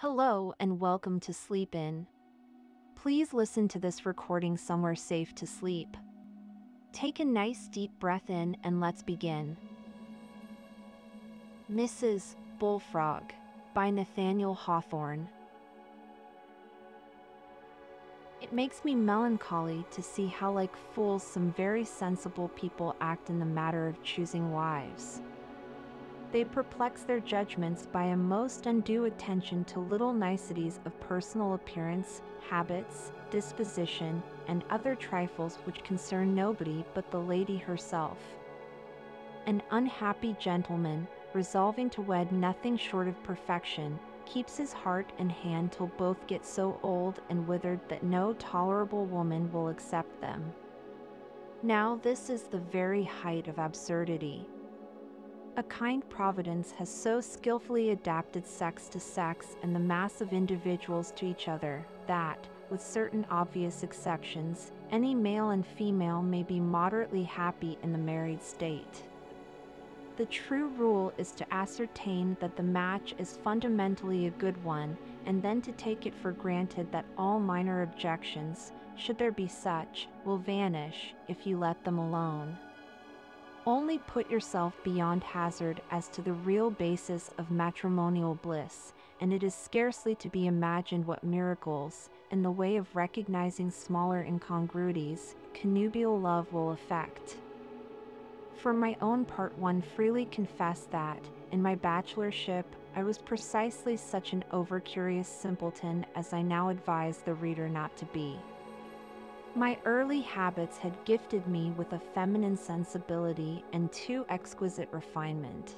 Hello and welcome to SleepInn. Please listen to this recording somewhere safe to sleep. Take a nice deep breath in and let's begin. Mrs. Bullfrog by Nathaniel Hawthorne. It makes me melancholy to see how like fools some very sensible people act in the matter of choosing wives. They perplex their judgments by a most undue attention to little niceties of personal appearance, habits, disposition, and other trifles which concern nobody but the lady herself. An unhappy gentleman, resolving to wed nothing short of perfection, keeps his heart and hand till both get so old and withered that no tolerable woman will accept them. Now, this is the very height of absurdity. A kind providence has so skillfully adapted sex to sex and the mass of individuals to each other that, with certain obvious exceptions, any male and female may be moderately happy in the married state. The true rule is to ascertain that the match is fundamentally a good one and then to take it for granted that all minor objections, should there be such, will vanish if you let them alone. Only put yourself beyond hazard as to the real basis of matrimonial bliss, and it is scarcely to be imagined what miracles, in the way of recognizing smaller incongruities, connubial love will effect. For my own part, one freely confess that, in my bachelorship, I was precisely such an over-curious simpleton as I now advise the reader not to be. My early habits had gifted me with a feminine sensibility and too exquisite refinement.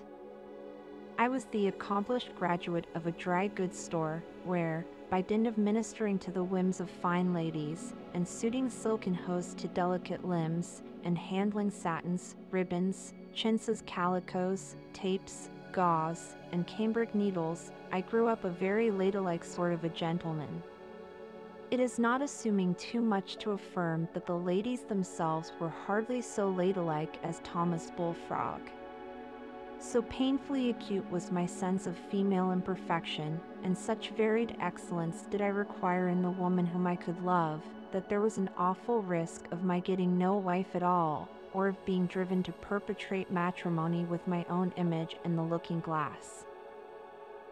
I was the accomplished graduate of a dry goods store where, by dint of ministering to the whims of fine ladies, and suiting silken hose to delicate limbs, and handling satins, ribbons, chintzes, calicos, tapes, gauze, and cambric needles, I grew up a very ladylike sort of a gentleman. It is not assuming too much to affirm that the ladies themselves were hardly so ladylike as Thomas Bullfrog. So painfully acute was my sense of female imperfection, and such varied excellence did I require in the woman whom I could love, that there was an awful risk of my getting no wife at all, or of being driven to perpetrate matrimony with my own image in the looking glass.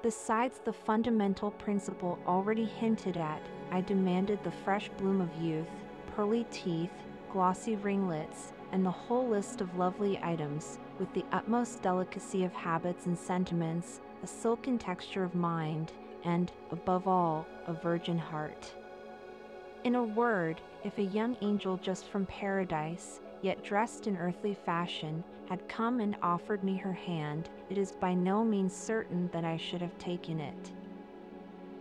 Besides the fundamental principle already hinted at, I demanded the fresh bloom of youth, pearly teeth, glossy ringlets, and the whole list of lovely items, with the utmost delicacy of habits and sentiments, a silken texture of mind, and, above all, a virgin heart. In a word, if a young angel just from paradise, yet dressed in earthly fashion, had come and offered me her hand, it is by no means certain that I should have taken it.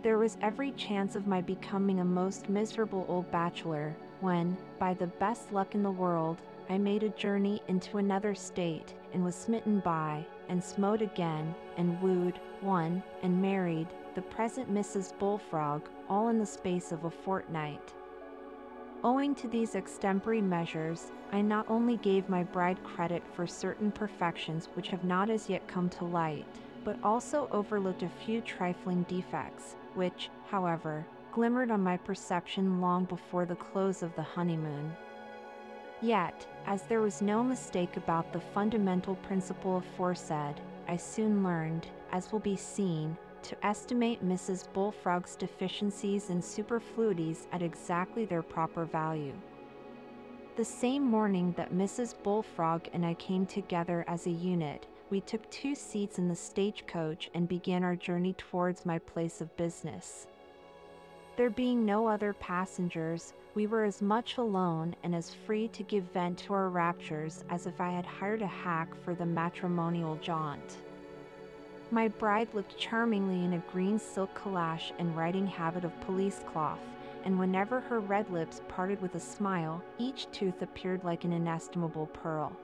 There was every chance of my becoming a most miserable old bachelor when, by the best luck in the world, I made a journey into another state and was smitten by, and smote again, and wooed, won, and married the present Mrs. Bullfrog all in the space of a fortnight. Owing to these extempore measures, I not only gave my bride credit for certain perfections which have not as yet come to light, but also overlooked a few trifling defects, which, however, glimmered on my perception long before the close of the honeymoon. Yet, as there was no mistake about the fundamental principle aforesaid, I soon learned, as will be seen, to estimate Mrs. Bullfrog's deficiencies and superfluities at exactly their proper value. The same morning that Mrs. Bullfrog and I came together as a unit, we took two seats in the stagecoach and began our journey towards my place of business. There being no other passengers, we were as much alone and as free to give vent to our raptures as if I had hired a hack for the matrimonial jaunt. My bride looked charmingly in a green silk calash and riding habit of pelisse cloth, and whenever her red lips parted with a smile, each tooth appeared like an inestimable pearl.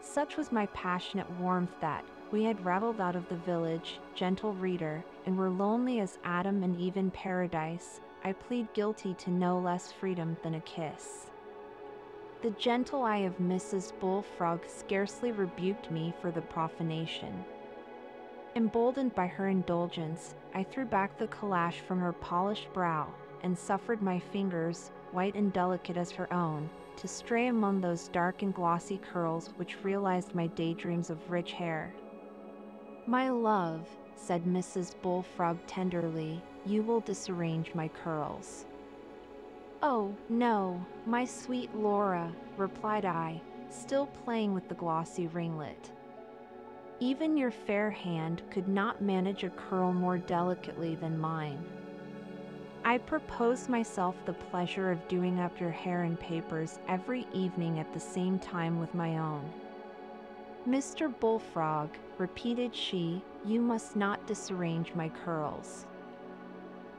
Such was my passionate warmth that we had rattled out of the village, gentle reader, and were lonely as Adam and Eve in paradise. I plead guilty to no less freedom than a kiss. The gentle eye of Mrs. Bullfrog scarcely rebuked me for the profanation. Emboldened by her indulgence, I threw back the calash from her polished brow and suffered my fingers, white and delicate as her own, to stray among those dark and glossy curls which realized my daydreams of rich hair. My love, said Mrs. Bullfrog tenderly, you will disarrange my curls. Oh, no, my sweet Laura, replied I, still playing with the glossy ringlet. Even your fair hand could not manage a curl more delicately than mine. I propose myself the pleasure of doing up your hair in papers every evening at the same time with my own. Mr. Bullfrog, repeated she, you must not disarrange my curls.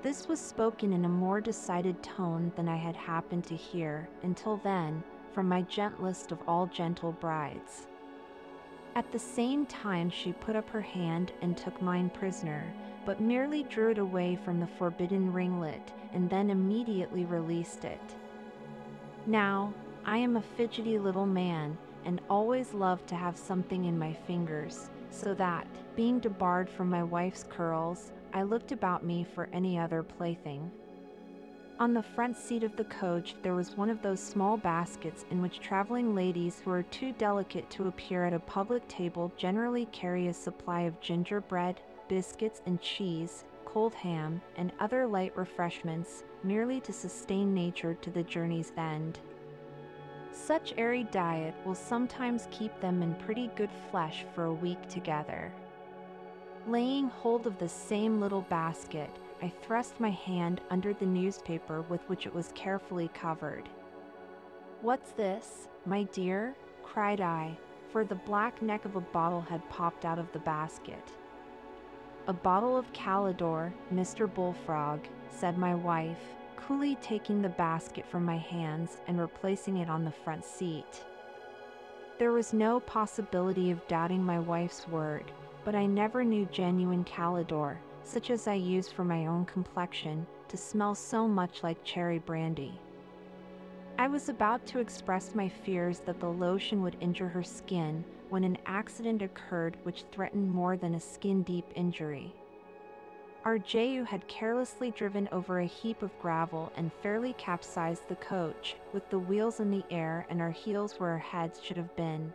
This was spoken in a more decided tone than I had happened to hear until then from my gentlest of all gentle brides. At the same time, she put up her hand and took mine prisoner, but merely drew it away from the forbidden ringlet and then immediately released it. Now, I am a fidgety little man and always love to have something in my fingers, so that, being debarred from my wife's curls, I looked about me for any other plaything. On the front seat of the coach, there was one of those small baskets in which traveling ladies who are too delicate to appear at a public table generally carry a supply of gingerbread, biscuits, and cheese, cold ham, and other light refreshments merely to sustain nature to the journey's end. Such airy diet will sometimes keep them in pretty good flesh for a week together. Laying hold of the same little basket, I thrust my hand under the newspaper with which it was carefully covered. What's this, my dear? cried I, for the black neck of a bottle had popped out of the basket. A bottle of Kalydor, Mr. Bullfrog, said my wife, coolly taking the basket from my hands and replacing it on the front seat. There was no possibility of doubting my wife's word, but I never knew genuine Kalydor, such as I use for my own complexion, to smell so much like cherry brandy. I was about to express my fears that the lotion would injure her skin when an accident occurred which threatened more than a skin deep injury. Our Jehu had carelessly driven over a heap of gravel and fairly capsized the coach, with the wheels in the air and our heels where our heads should have been.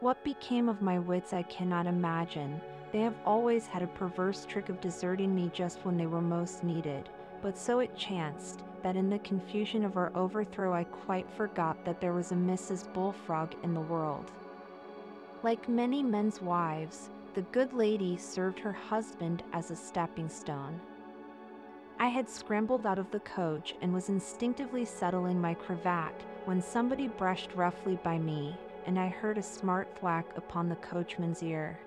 What became of my wits I cannot imagine. They have always had a perverse trick of deserting me just when they were most needed, but so it chanced that in the confusion of our overthrow I quite forgot that there was a Mrs. Bullfrog in the world. Like many men's wives, the good lady served her husband as a stepping stone. I had scrambled out of the coach and was instinctively settling my cravat when somebody brushed roughly by me and I heard a smart thwack upon the coachman's ear.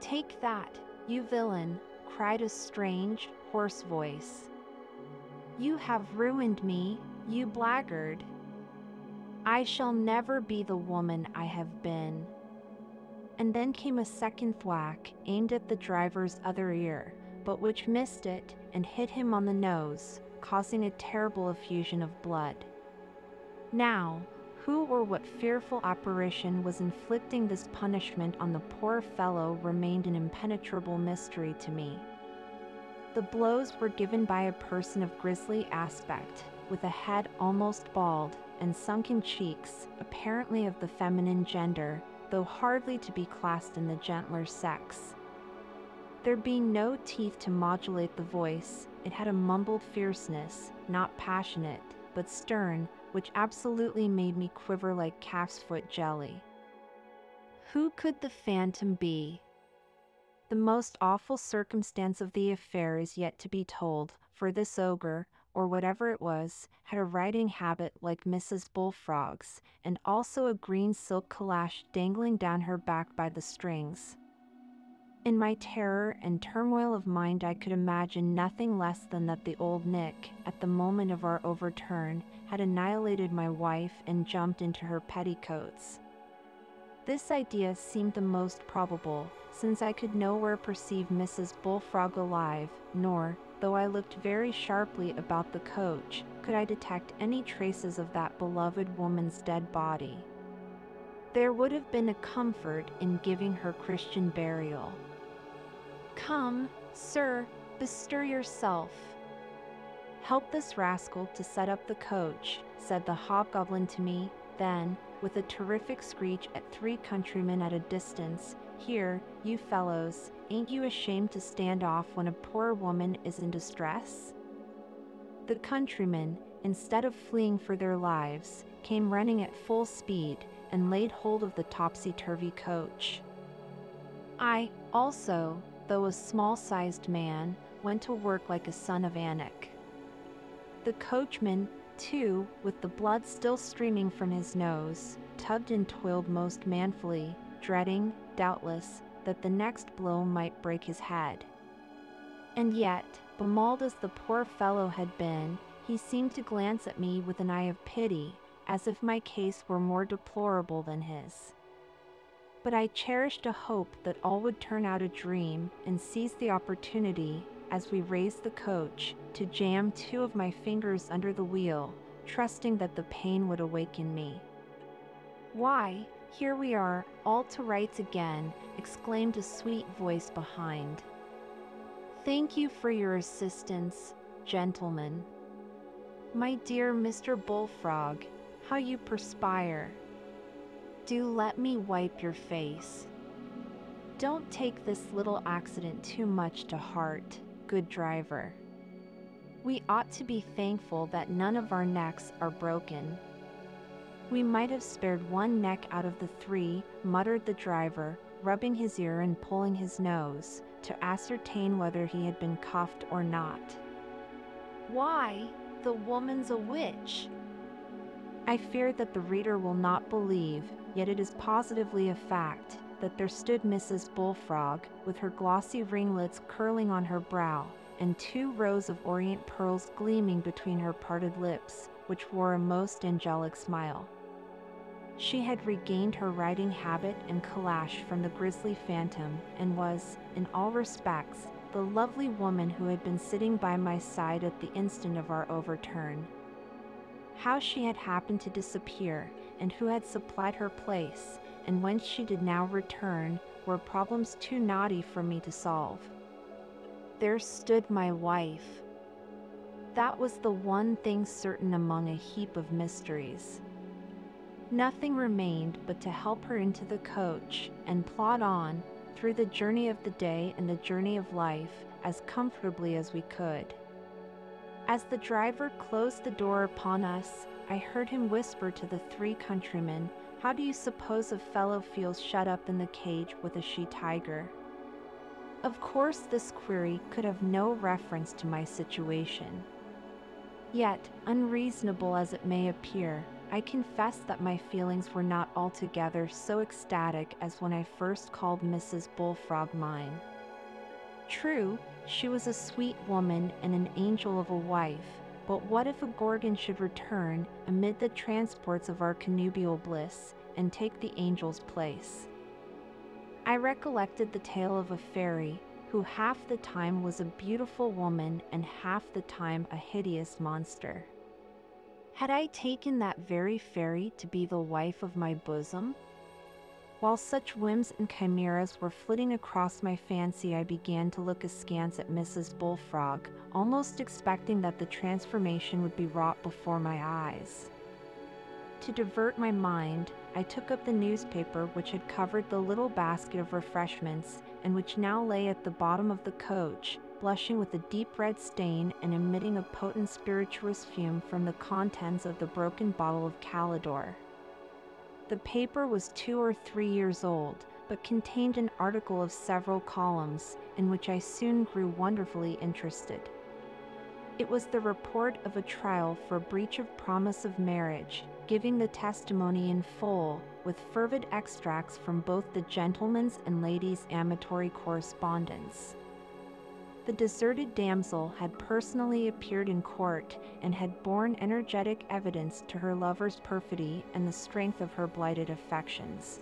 Take that, you villain, cried a strange, hoarse voice. You have ruined me, you blackguard. I shall never be the woman I have been. And then came a second thwack aimed at the driver's other ear, but which missed it and hit him on the nose, causing a terrible effusion of blood. Now, who or what fearful apparition was inflicting this punishment on the poor fellow remained an impenetrable mystery to me. The blows were given by a person of grisly aspect, with a head almost bald and sunken cheeks, apparently of the feminine gender, though hardly to be classed in the gentler sex. There being no teeth to modulate the voice, it had a mumbled fierceness, not passionate, but stern which absolutely made me quiver like calf's foot jelly. Who could the phantom be? The most awful circumstance of the affair is yet to be told, for this ogre, or whatever it was, had a riding habit like Mrs. Bullfrog's, and also a green silk calash dangling down her back by the strings. In my terror and turmoil of mind, I could imagine nothing less than that the old Nick, at the moment of our overturn, had annihilated my wife and jumped into her petticoats. This idea seemed the most probable, since I could nowhere perceive Mrs. Bullfrog alive, nor, though I looked very sharply about the coach, could I detect any traces of that beloved woman's dead body. There would have been a comfort in giving her Christian burial Come, sir, bestir yourself. Help this rascal to set up the coach, said the hobgoblin to me, then, with a terrific screech at three countrymen at a distance, Here, you fellows, ain't you ashamed to stand off when a poor woman is in distress? The countrymen, instead of fleeing for their lives, came running at full speed and laid hold of the topsy turvy coach. I, also, though a small sized man, went to work like a son of Anak. The coachman, too, with the blood still streaming from his nose, tugged and toiled most manfully, dreading, doubtless, that the next blow might break his head. And yet, bemauled as the poor fellow had been, he seemed to glance at me with an eye of pity, as if my case were more deplorable than his. But I cherished a hope that all would turn out a dream and seized the opportunity as we raised the coach to jam two of my fingers under the wheel, trusting that the pain would awaken me. Why, here we are, all to rights again, exclaimed a sweet voice behind. Thank you for your assistance, gentlemen. My dear Mr. Bullfrog, how you perspire. Do let me wipe your face. Don't take this little accident too much to heart good driver. We ought to be thankful that none of our necks are broken. We might have spared one neck out of the three, muttered the driver, rubbing his ear and pulling his nose to ascertain whether he had been cuffed or not. Why, the woman's a witch. I fear that the reader will not believe, yet it is positively a fact, that there stood Mrs. Bullfrog, with her glossy ringlets curling on her brow, and two rows of orient pearls gleaming between her parted lips, which wore a most angelic smile. She had regained her riding habit and calash from the grisly phantom, and was, in all respects, the lovely woman who had been sitting by my side at the instant of our overturn. How she had happened to disappear, and who had supplied her place, and whence she did now return, were problems too knotty for me to solve. There stood my wife. That was the one thing certain among a heap of mysteries. Nothing remained but to help her into the coach and plod on through the journey of the day and the journey of life as comfortably as we could. As the driver closed the door upon us, I heard him whisper to the three countrymen how do you suppose a fellow feels shut up in the cage with a she tiger? Of course, this query could have no reference to my situation. Yet, unreasonable as it may appear, I confess that my feelings were not altogether so ecstatic as when I first called Mrs. Bullfrog mine. True, she was a sweet woman and an angel of a wife, but what if a Gorgon should return amid the transports of our connubial bliss and take the angel's place? I recollected the tale of a fairy who half the time was a beautiful woman and half the time a hideous monster. Had I taken that very fairy to be the wife of my bosom? While such whims and chimeras were flitting across my fancy, I began to look askance at Mrs. Bullfrog, almost expecting that the transformation would be wrought before my eyes. To divert my mind, I took up the newspaper which had covered the little basket of refreshments and which now lay at the bottom of the coach, blushing with a deep red stain and emitting a potent spirituous fume from the contents of the broken bottle of Kalydor. The paper was two or three years old, but contained an article of several columns, in which I soon grew wonderfully interested. It was the report of a trial for breach of promise of marriage, giving the testimony in full, with fervid extracts from both the gentleman's and lady's amatory correspondence. The deserted damsel had personally appeared in court and had borne energetic evidence to her lover's perfidy and the strength of her blighted affections.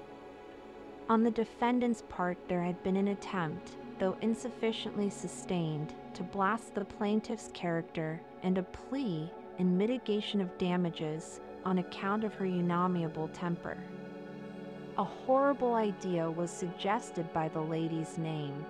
On the defendant's part, there had been an attempt, though insufficiently sustained, to blast the plaintiff's character and a plea in mitigation of damages on account of her unamiable temper. A horrible idea was suggested by the lady's name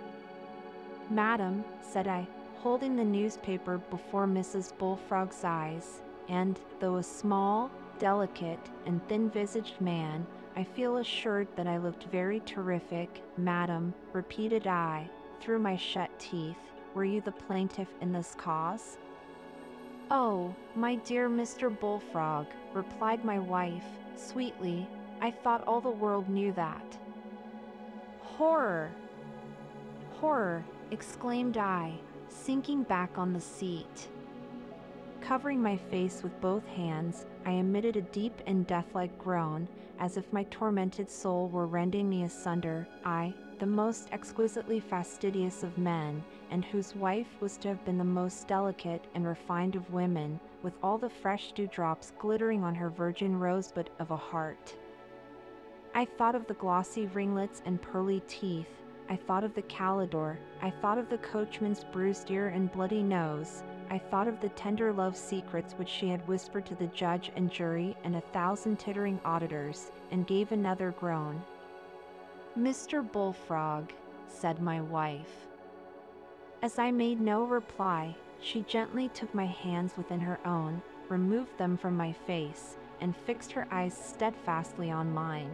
Madam, said I, holding the newspaper before Mrs. Bullfrog's eyes, and though a small, delicate, and thin visaged man, I feel assured that I looked very terrific. Madam, repeated I, through my shut teeth, were you the plaintiff in this cause? Oh, my dear Mr. Bullfrog, replied my wife, sweetly, I thought all the world knew that. Horror! Horror! Exclaimed I, sinking back on the seat. Covering my face with both hands, I emitted a deep and death-like groan, as if my tormented soul were rending me asunder. I, the most exquisitely fastidious of men, and whose wife was to have been the most delicate and refined of women, with all the fresh dewdrops glittering on her virgin rosebud of a heart. I thought of the glossy ringlets and pearly teeth, I thought of the Kalydor, I thought of the coachman's bruised ear and bloody nose, I thought of the tender love secrets which she had whispered to the judge and jury and a thousand tittering auditors, and gave another groan. Mr. Bullfrog, said my wife. As I made no reply, she gently took my hands within her own, removed them from my face, and fixed her eyes steadfastly on mine.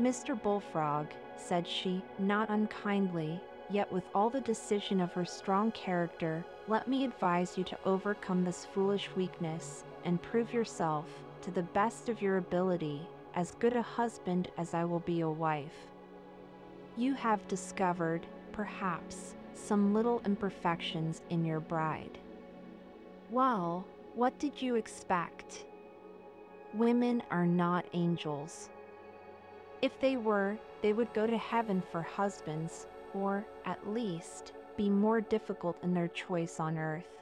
Mr. Bullfrog, said she, not unkindly, yet with all the decision of her strong character, let me advise you to overcome this foolish weakness and prove yourself, to the best of your ability, as good a husband as I will be a wife. You have discovered, perhaps, some little imperfections in your bride. Well, what did you expect? Women are not angels. If they were, they would go to heaven for husbands, or, at least, be more difficult in their choice on earth.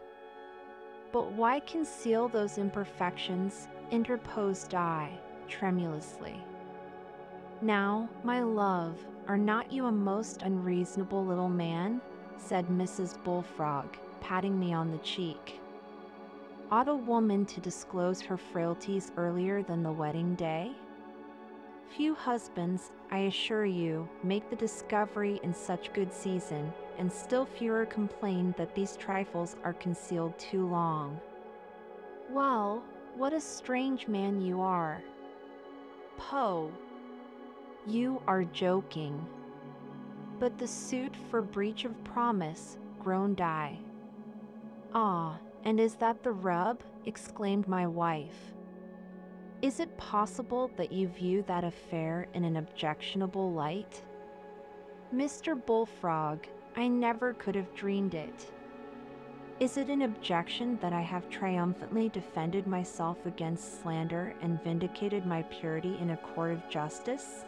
But why conceal those imperfections? interposed I, tremulously. Now, my love, are not you a most unreasonable little man? said Mrs. Bullfrog, patting me on the cheek. Ought a woman to disclose her frailties earlier than the wedding day? Few husbands, I assure you, make the discovery in such good season, and still fewer complain that these trifles are concealed too long. Well, what a strange man you are. Poe, you are joking. But the suit for breach of promise, groaned I. Ah, and is that the rub? exclaimed my wife. Is it possible that you view that affair in an objectionable light? Mr. Bullfrog, I never could have dreamed it. Is it an objection that I have triumphantly defended myself against slander and vindicated my purity in a court of justice?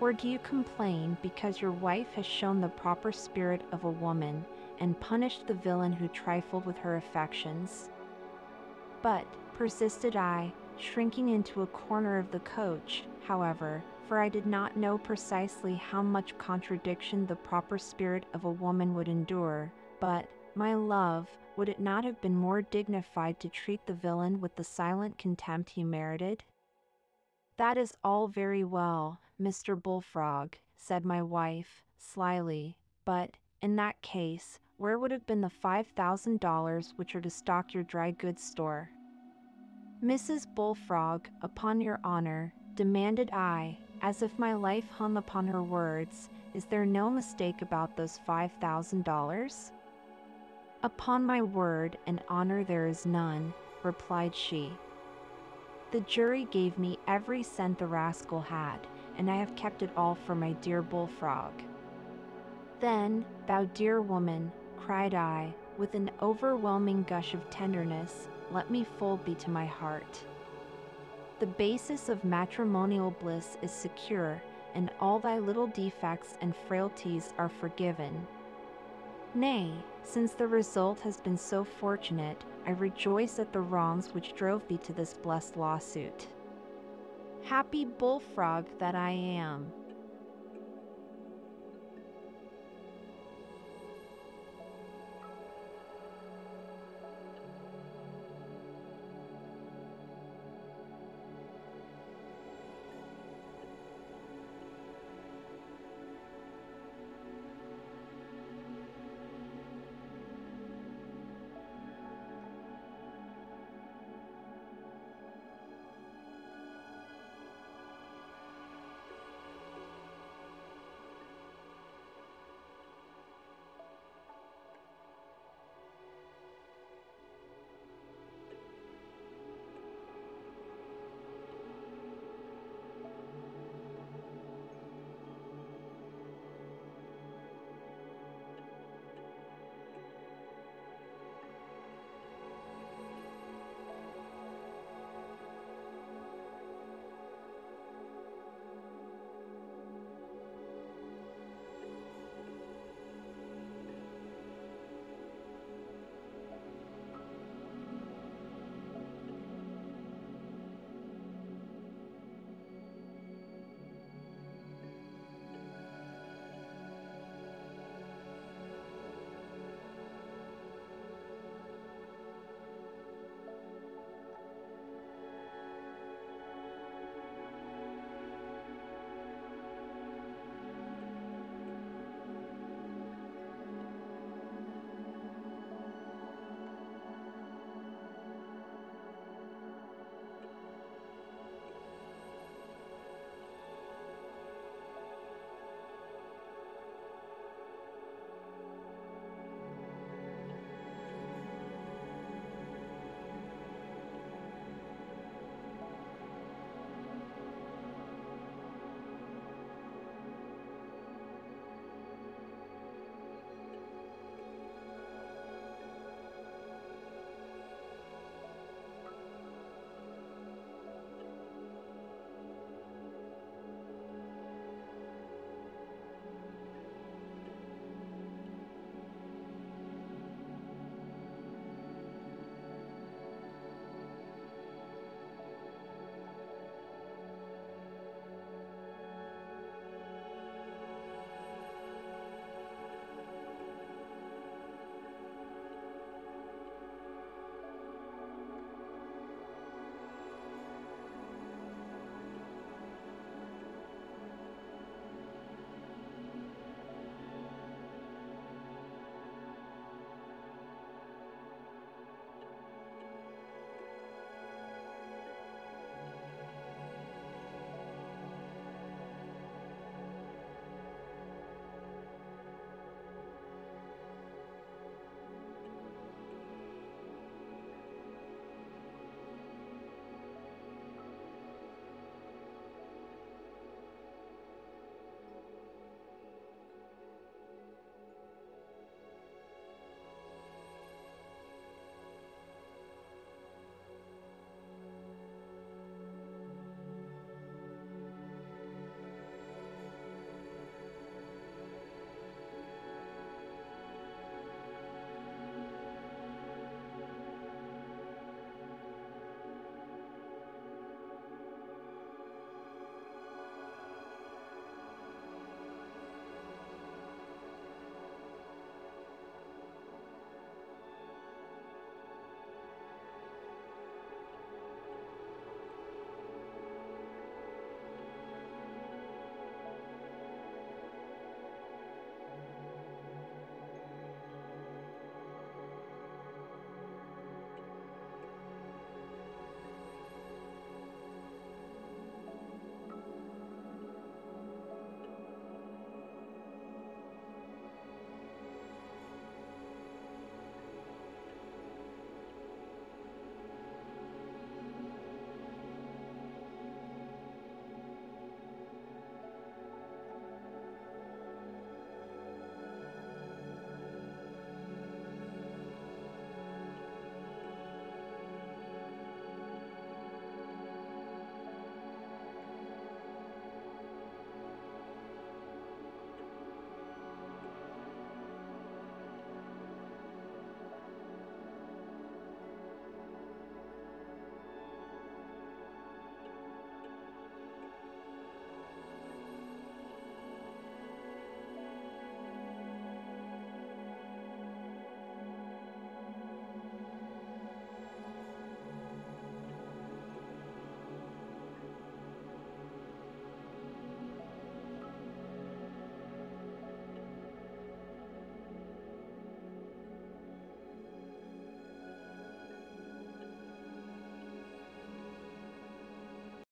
Or do you complain because your wife has shown the proper spirit of a woman and punished the villain who trifled with her affections? But, persisted I, shrinking into a corner of the coach, however, for I did not know precisely how much contradiction the proper spirit of a woman would endure, but, my love, would it not have been more dignified to treat the villain with the silent contempt he merited? That is all very well, Mr. Bullfrog, said my wife, slyly, but, in that case, where would have been the five thousand dollars which are to stock your dry goods store? Mrs. Bullfrog, upon your honor, demanded I, as if my life hung upon her words, is there no mistake about those five thousand dollars? Upon my word and honor there is none, replied she. The jury gave me every cent the rascal had, and I have kept it all for my dear bullfrog. Then, thou dear woman, cried I, with an overwhelming gush of tenderness, let me fold thee to my heart. The basis of matrimonial bliss is secure, and all thy little defects and frailties are forgiven. Nay, since the result has been so fortunate, I rejoice at the wrongs which drove thee to this blessed lawsuit. Happy bullfrog that I am!